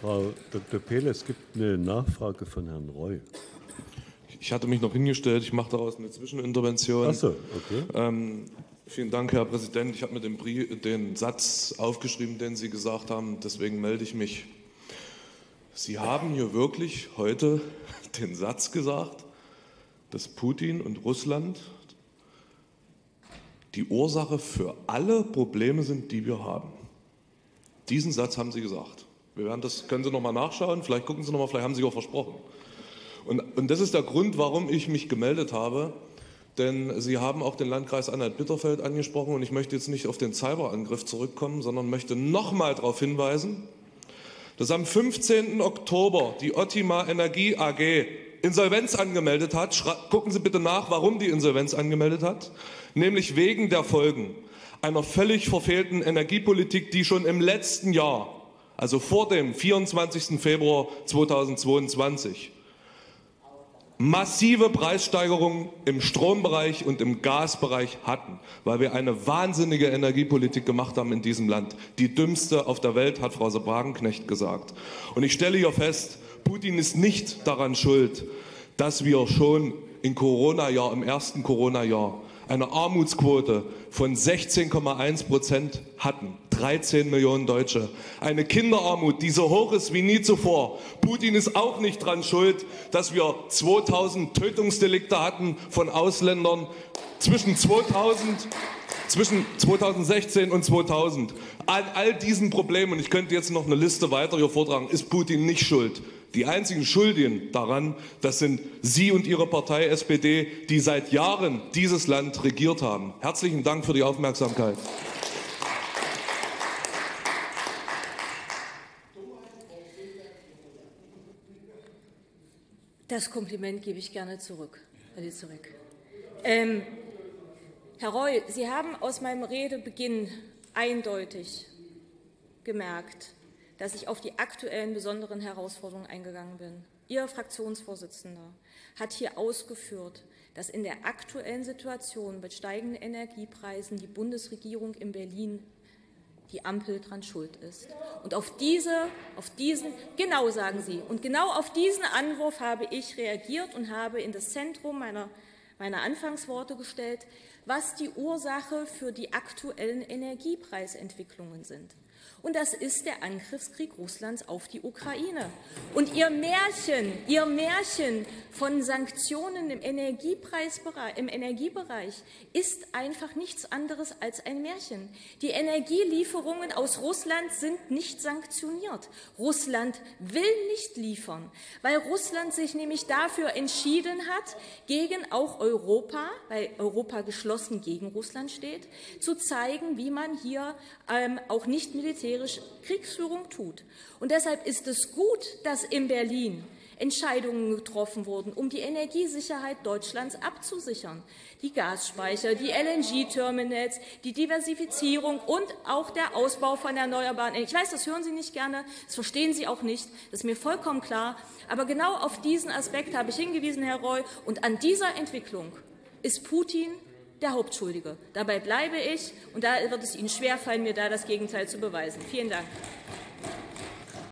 Frau Dr. Pehle, es gibt eine Nachfrage von Herrn Roy. Ich hatte mich noch hingestellt, ich mache daraus eine Zwischenintervention. Ach so, okay. Ähm, vielen Dank, Herr Präsident. Ich habe mir den, den Satz aufgeschrieben, den Sie gesagt haben, deswegen melde ich mich. Sie haben hier wirklich heute den Satz gesagt, dass Putin und Russland die Ursache für alle Probleme sind, die wir haben. Diesen Satz haben Sie gesagt. Wir werden das, können Sie nochmal nachschauen, vielleicht gucken Sie nochmal, vielleicht haben Sie auch versprochen. Und, und das ist der Grund, warum ich mich gemeldet habe. Denn Sie haben auch den Landkreis Anhalt-Bitterfeld angesprochen und ich möchte jetzt nicht auf den Cyberangriff zurückkommen, sondern möchte nochmal darauf hinweisen, dass am 15. Oktober die Ottima Energie AG Insolvenz angemeldet hat. Gucken Sie bitte nach, warum die Insolvenz angemeldet hat. Nämlich wegen der Folgen einer völlig verfehlten Energiepolitik, die schon im letzten Jahr, also vor dem 24. Februar 2022, massive Preissteigerungen im Strombereich und im Gasbereich hatten, weil wir eine wahnsinnige Energiepolitik gemacht haben in diesem Land. Die dümmste auf der Welt, hat Frau Sabagenknecht gesagt. Und ich stelle hier fest, Putin ist nicht daran schuld, dass wir schon im Corona-Jahr, im ersten Corona-Jahr, eine Armutsquote von 16,1 Prozent hatten. 13 Millionen Deutsche. Eine Kinderarmut, die so hoch ist wie nie zuvor. Putin ist auch nicht dran schuld, dass wir 2000 Tötungsdelikte hatten von Ausländern zwischen 2000 zwischen 2016 und 2000. An all diesen Problemen, und ich könnte jetzt noch eine Liste weiter hier vortragen, ist Putin nicht schuld. Die einzigen Schuldigen daran, das sind Sie und Ihre Partei SPD, die seit Jahren dieses Land regiert haben. Herzlichen Dank für die Aufmerksamkeit. Das Kompliment gebe ich gerne zurück. zurück. Ähm, Herr Reul, Sie haben aus meinem Redebeginn eindeutig gemerkt, dass ich auf die aktuellen besonderen Herausforderungen eingegangen bin. Ihr Fraktionsvorsitzender hat hier ausgeführt, dass in der aktuellen Situation mit steigenden Energiepreisen die Bundesregierung in Berlin die Ampel dran schuld ist. Und auf diese, auf diesen, genau sagen Sie, und genau auf diesen Anwurf habe ich reagiert und habe in das Zentrum meiner, meiner Anfangsworte gestellt, was die Ursache für die aktuellen Energiepreisentwicklungen sind. Und das ist der Angriffskrieg Russlands auf die Ukraine. Und ihr Märchen, ihr Märchen von Sanktionen im, im Energiebereich ist einfach nichts anderes als ein Märchen. Die Energielieferungen aus Russland sind nicht sanktioniert. Russland will nicht liefern, weil Russland sich nämlich dafür entschieden hat, gegen auch Europa, weil Europa geschlossen gegen Russland steht, zu zeigen, wie man hier ähm, auch nicht militärisch Kriegsführung tut. Und deshalb ist es gut, dass in Berlin Entscheidungen getroffen wurden, um die Energiesicherheit Deutschlands abzusichern. Die Gasspeicher, die LNG-Terminals, die Diversifizierung und auch der Ausbau von erneuerbaren Energien. Ich weiß, das hören Sie nicht gerne, das verstehen Sie auch nicht, das ist mir vollkommen klar. Aber genau auf diesen Aspekt habe ich hingewiesen, Herr Reul. Und an dieser Entwicklung ist Putin der Hauptschuldige. Dabei bleibe ich, und da wird es Ihnen schwerfallen, mir da das Gegenteil zu beweisen. Vielen Dank.